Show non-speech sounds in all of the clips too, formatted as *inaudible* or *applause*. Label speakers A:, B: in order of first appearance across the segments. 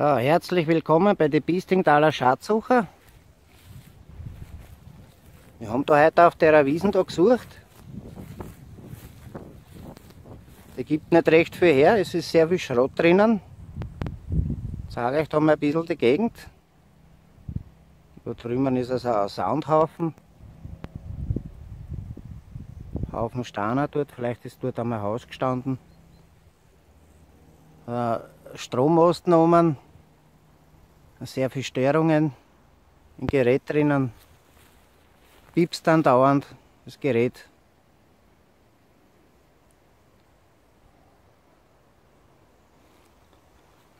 A: Ja, herzlich willkommen bei den Biestingtaler Schatzsucher. Wir haben da heute auf der Wiesen da gesucht. Die gibt nicht recht viel her, es ist sehr viel Schrott drinnen. Ich zeige euch da mal ein bisschen die Gegend. Da drüben ist also ein Soundhaufen. Haufen Steine dort, vielleicht ist dort einmal ein Haus gestanden. Äh, Strommast genommen, sehr viele Störungen im Gerät drinnen, piepst dann dauernd das Gerät.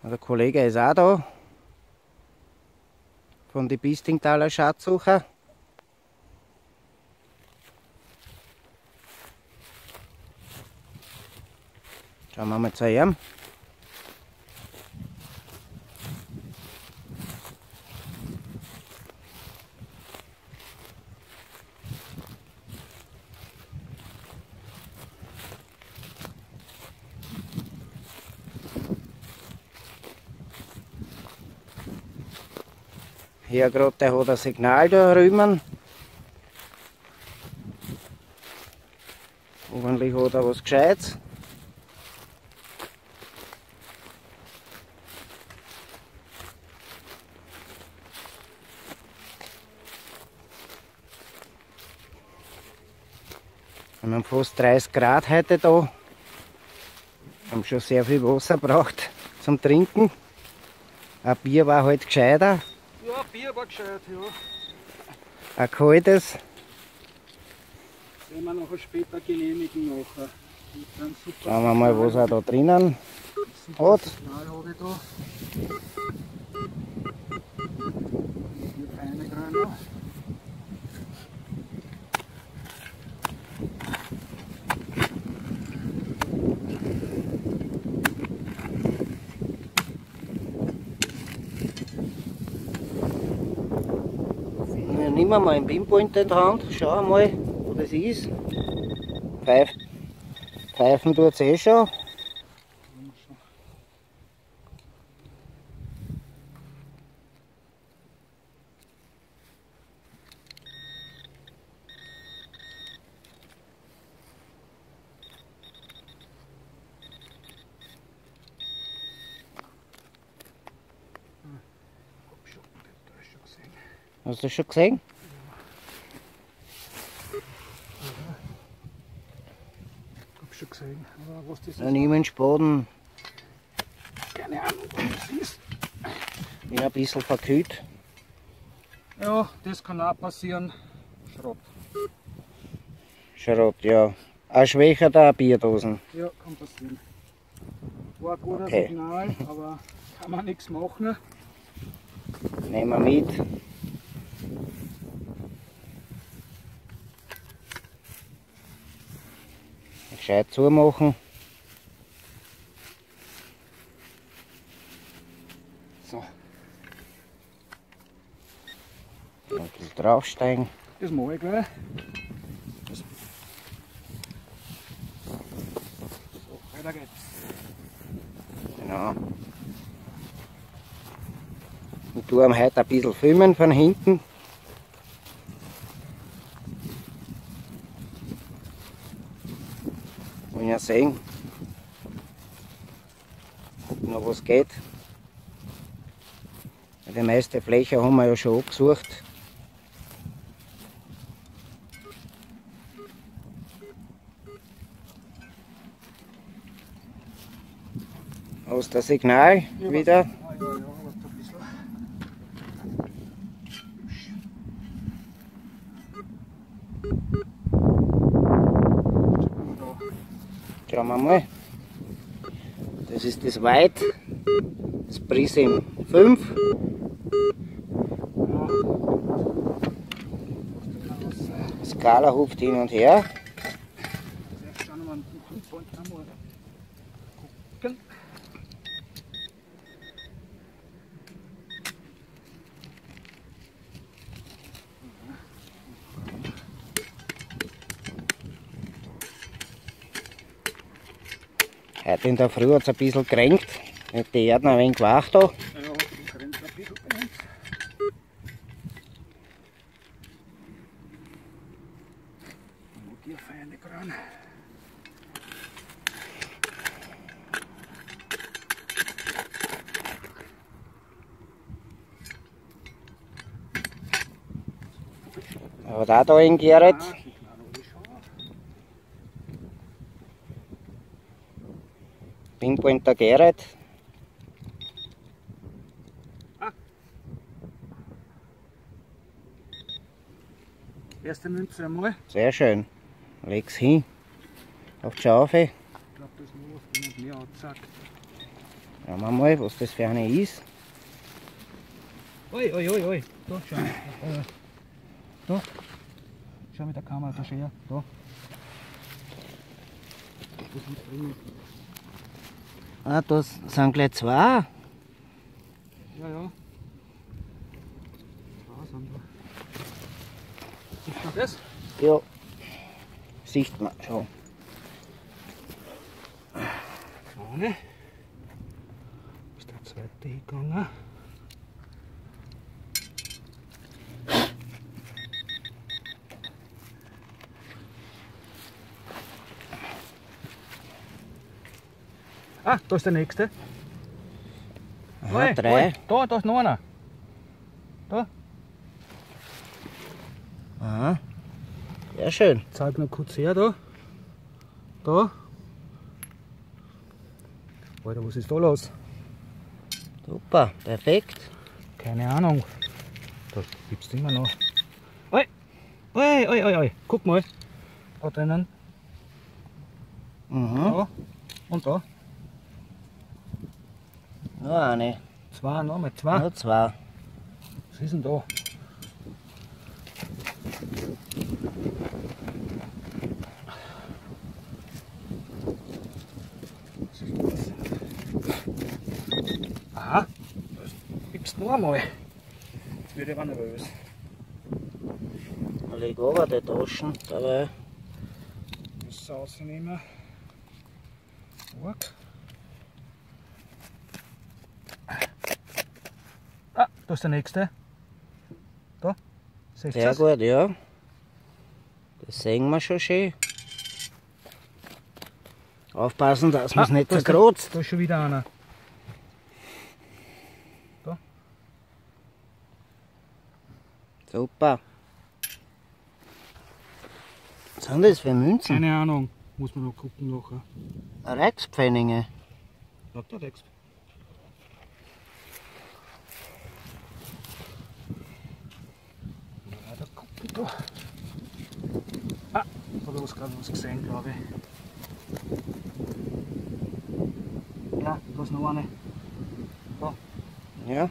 A: Der Kollege ist auch da, von den Bistingtaler Schatzsucher. Schauen wir mal zu ihm. Hier gerade, der hat ein Signal da drüben. Hoffentlich hat er was Gescheites. Wir haben fast 30 Grad heute da. Wir haben schon sehr viel Wasser braucht zum Trinken. Ein Bier war halt gescheiter.
B: Bier war gescheit, ja.
A: Ein kaltes.
B: Werden wir nachher später genehmigen nachher.
A: Schauen wir mal, was er da drinnen hat.
B: Hier feine Gröner.
A: Wir mal einen Pinpoint in die Hand, schauen wir mal, wo das ist. Pfeif, pfeifen tut es eh schon. Hast du das schon gesehen?
B: Gesehen. Aber was das
A: Dann nehmen den Spaden.
B: keine Ahnung, was das ist.
A: Bin ein bisschen verkühlt.
B: Ja, das kann auch passieren. Schrott.
A: Schrott, ja. Ein schwächer da Bierdosen.
B: Ja, kann passieren. War ein guter
A: Okay.
B: Signal, aber kann man nichts machen.
A: Nehmen wir mit. Gescheit zumachen.
B: So,
A: Ein bisschen draufsteigen.
B: das mache ich gleich. So, weiter geht's.
A: Genau. Ich tue ihm heute ein bisschen filmen von hinten. Wollen ja sehen, ob noch was geht. Die meiste Fläche haben wir ja schon abgesucht. Aus der Signal
B: Ja,
A: wieder.
B: Ah, ja, ja, aber ein bisschen. Da.
A: Schauen wir mal. Das ist das White, das Prism 5.
B: Ja.
A: Skala hupft hin und her. Heute in der Früh hat es ein bisschen gekränkt. Die Erden ein wenig wach da. Aber da da in Gerrit. Pinpointer Gerrit.
B: Erste Münze einmal.
A: Sehr schön. Leg's hin. Auf die Schaufel.
B: Ich glaube, das auf den mehr angezeigt.
A: Schauen wir mal, was das für eine ist.
B: Ui, ui, ui, ui. Da, schau. Äh, Da. Schau mit der Kamera, da schau her. Da. Das ist drinnen.
A: Ah, das sind gleich zwei.
B: Ja, ja. Da sind. Sieht man das?
A: Ja. Sieht man schon.
B: Vorne. Ist der zweite hingegangen. Ah, da ist der nächste.
A: Aha,
B: Oi,
A: drei.
B: oi, Da, da ist noch einer. Da.
A: Aha. Sehr schön.
B: Zeig noch kurz her da. Da. Alter, was ist da los?
A: Super, perfekt.
B: Keine Ahnung. Da gibt's immer noch. Oi! Oi, oi, oi, oi. Guck mal. Da drinnen.
A: Mhm.
B: Da. Und da.
A: Nur eine.
B: Zwei, nochmal zwei.
A: Nur zwei.
B: Was ist denn da? Was ist das? Aha, das gibt's noch einmal. Jetzt wird ich aber nervös.
A: Leg aber die Taschen dabei.
B: Das rausnehmen. Ah, da ist der nächste. Da. Seht
A: Sehr
B: ihr's?
A: gut, ja. Das sehen wir schon schön. Aufpassen, dass man es
B: Ah,
A: nicht
B: da
A: zerkratzt.
B: Da ist schon wieder einer.
A: Super. Was sind das für Münzen?
B: Keine Ahnung. Muss man noch gucken nachher.
A: Reichspfennige.
B: Sagt der Rex. Ja, da gucken da. Ah, da ich gerade was gesehen, glaube ich. Ja, da ist noch eine.
A: Ja.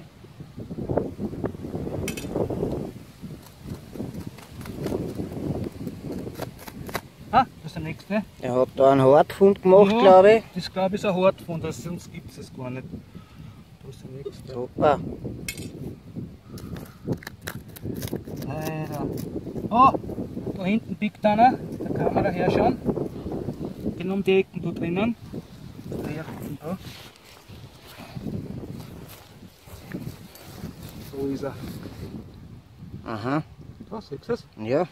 B: Ah, das ist der nächste.
A: Er hat da einen Hartfund gemacht,
B: Ja.
A: glaube ich.
B: Das glaube ich ist ein Hortfund, das sonst gibt es es gar nicht. Da ist der nächste.
A: Super.
B: Alter. Oh, da hinten biegt einer, da kann man daher schauen. Genau um die Ecken da drinnen. Da. So ist er.
A: Aha.
B: Da, siehst du es?
A: Ja.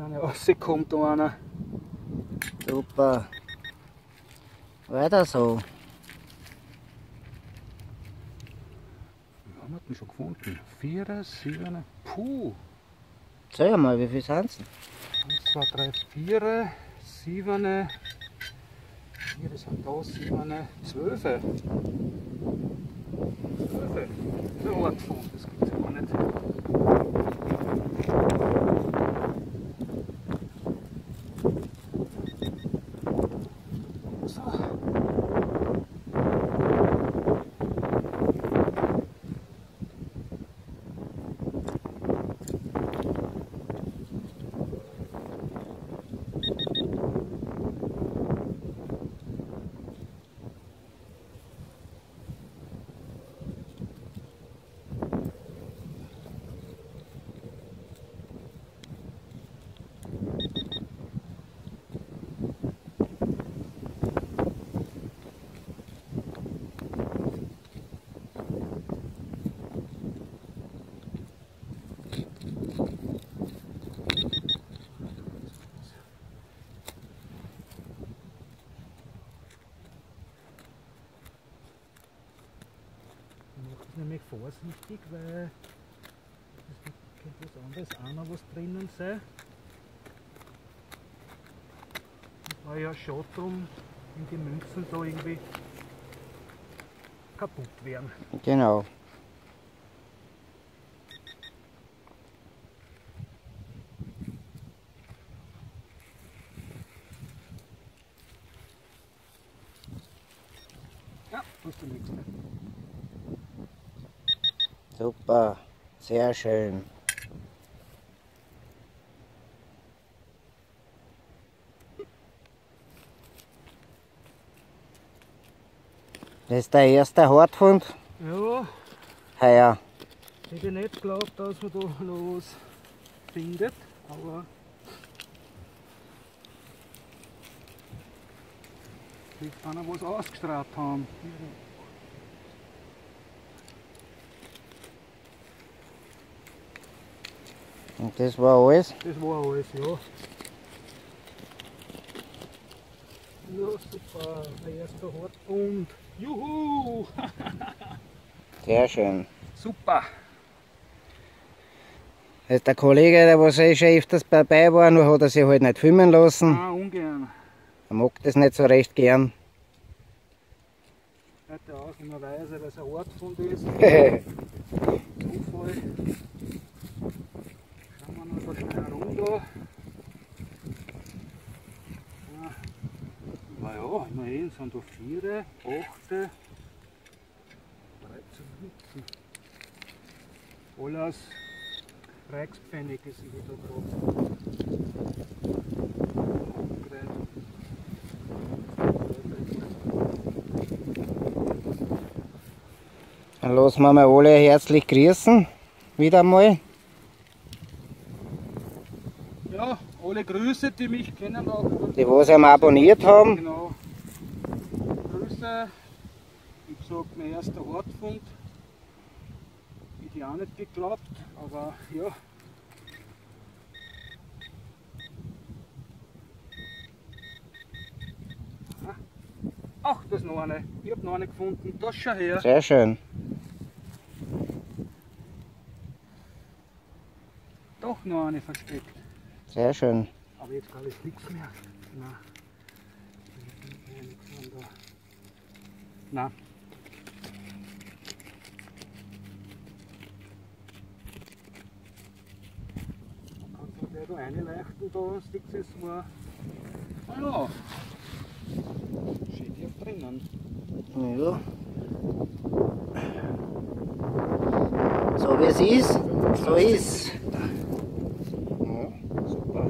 B: Oben schon eine rausgekommen, da einer.
A: Super. Weiter so.
B: Wir haben wir den schon gefunden. Vierer, siebener, puh.
A: Zähl mal, wie viel sind es?
B: 1, 2, 3, 4, 7, 4 sind da, 7, 12. 12. So ein gefunden, das gibt es ja gar nicht. So. Ich mache das nämlich vorsichtig, weil es könnte was anderes auch noch was drinnen sein. War ja schade drum, wenn die Münzen da irgendwie kaputt wären.
A: Genau.
B: Ja, das ist der nächste.
A: Super. Sehr schön. Das ist der erste Hartfund
B: Ja,
A: heuer.
B: hätte ich nicht geglaubt, dass man da noch was findet, aber vielleicht kann er was ausgestrahlt haben.
A: Und das war alles.
B: Das war alles, ja. Ja, super, der erste Hartbund. Juhu!
A: Sehr schön.
B: Super!
A: Ist der Kollege, der was eh schon öfters dabei war, nur hat er sich halt nicht filmen lassen.
B: Ah, ungern.
A: Er mag das nicht so recht gern.
B: Heute ausnahmsweise, weil es ein Hartbund ist. *laughs* Zufall. Schauen wir noch da schnell runter. Ja. Naja, immerhin sind da vier, achte, 13 Münzen. Alles Reichspfennige sind da drauf.
A: Dann lassen wir mal alle herzlich grüßen. Wieder mal.
B: Ja, alle Grüße, die mich kennen auch.
A: Die was ihn abonniert haben.
B: Genau. Grüße. Wie gesagt, mein erster Hartfund. Hätte ich auch nicht geglaubt, aber ja. Ah. Ach, da ist noch eine. Ich habe noch eine gefunden. Das schau her.
A: Sehr schön.
B: Doch noch eine versteckt.
A: Sehr schön.
B: Aber jetzt glaube ich nichts mehr. Kannst du gleich da reinleuchten, da stickt es mal. Ah ja. Steht hier drinnen.
A: Ja. So wie es ist, so ist. Ja.
B: Super.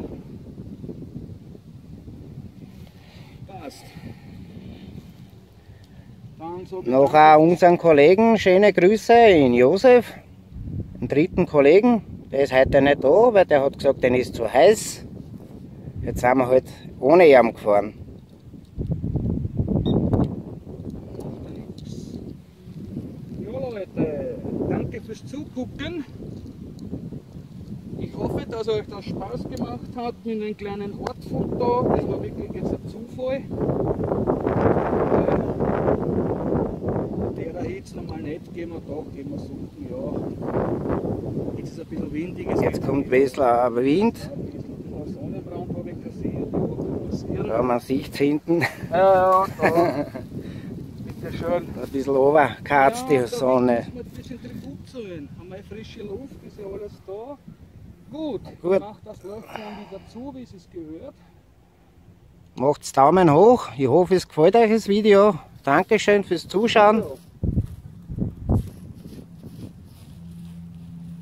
B: Passt. Dann so
A: Noch auch unseren Kollegen schöne Grüße in Josef, den dritten Kollegen. Der ist heute nicht da, weil der hat gesagt, den ist zu heiß. Jetzt sind wir halt ohne ihn gefahren.
B: Ja Leute, danke fürs Zugucken. Ich hoffe, dass euch das Spaß gemacht hat in den kleinen Ort von da. Das war wirklich jetzt ein Zufall. Äh, der jetzt normal nicht, gehen wir da, gehen wir suchen, ja. Jetzt ist es ein bisschen windig.
A: Jetzt kommt
B: ein
A: ein Wind.
B: ja.
A: Ja, man sieht es hinten.
B: Ja, ja, da. Bitte schön.
A: Ein bisschen runtergeharzt die
B: da
A: Sonne.
B: Haben wir frische Luft, ist ja alles da. Gut,
A: Gut.
B: ich das Löffel wieder zu, wie es es gehört.
A: Macht's Daumen hoch. Ich hoffe, es gefällt euch das Video. Dankeschön fürs Zuschauen.